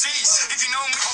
disease. If you know me,